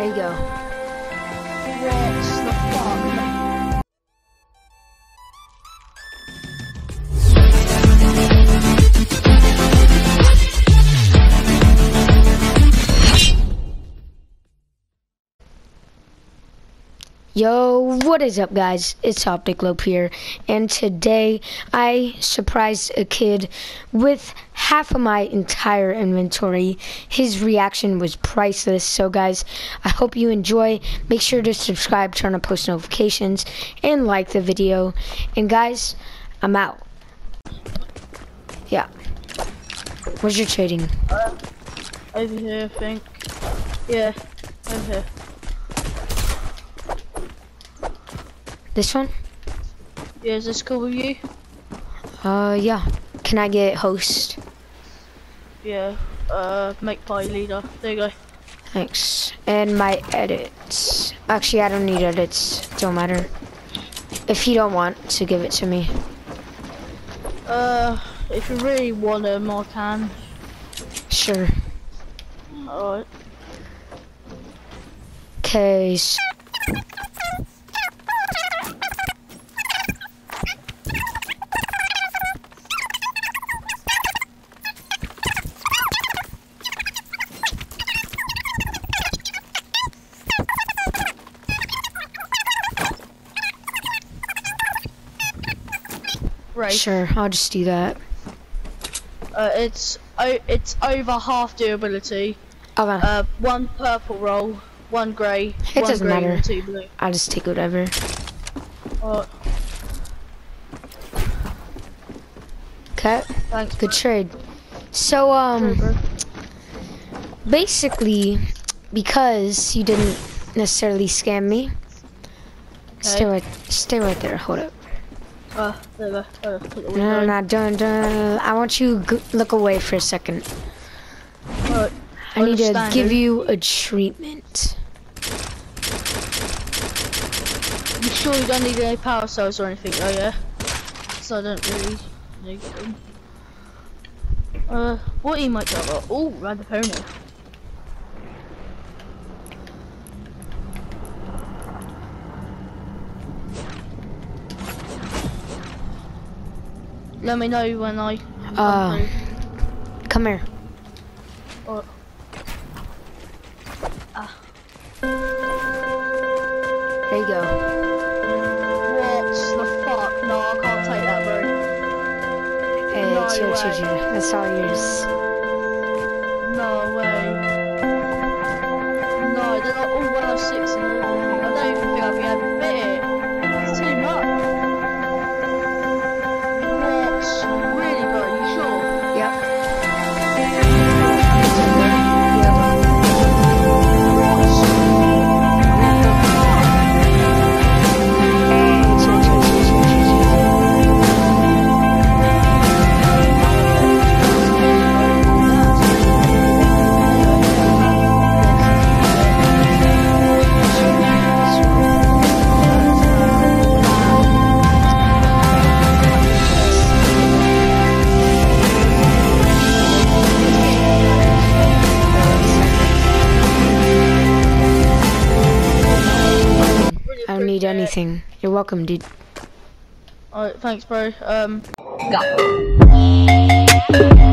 There you go. Yo, what is up, guys? It's Optic Lope here, and today I surprised a kid with half of my entire inventory. His reaction was priceless. So, guys, I hope you enjoy. Make sure to subscribe, turn on post notifications, and like the video. And, guys, I'm out. Yeah. Where's your trading? Uh, over here, I think. Yeah, over here. This one? Yeah, is this cool with you? Uh, yeah. Can I get host? Yeah. Uh, make party leader. There you go. Thanks. And my edits. Actually, I don't need edits. Don't matter. If you don't want to give it to me. Uh, if you really want them, I can. Sure. Alright. Okay. Right. Sure, I'll just do that. Uh, it's oh, it's over half durability. Okay. Uh, one purple roll, one grey, It one doesn't green, matter. two blue. I'll just take whatever. Okay. Thanks. Good trade. So, um, bro. basically, because you didn't necessarily scam me, stay right, stay right there. Hold up. Uh. Uh, put No, no, don't, don't. I want you look away for a second. I need to give you a treatment. You sure you don't need any power cells or anything, oh yeah? So I don't really need them. Uh, what emote do I got? Oh, ride the Let me know when I come Uh. Come here. Or- There you go. What the fuck? No, I can't take that, bro. Hey, No chill, chill, chill. That's all yours. No way. No, they're not all 106 anything. You're welcome, dude. Alright, thanks, bro. Um. Go.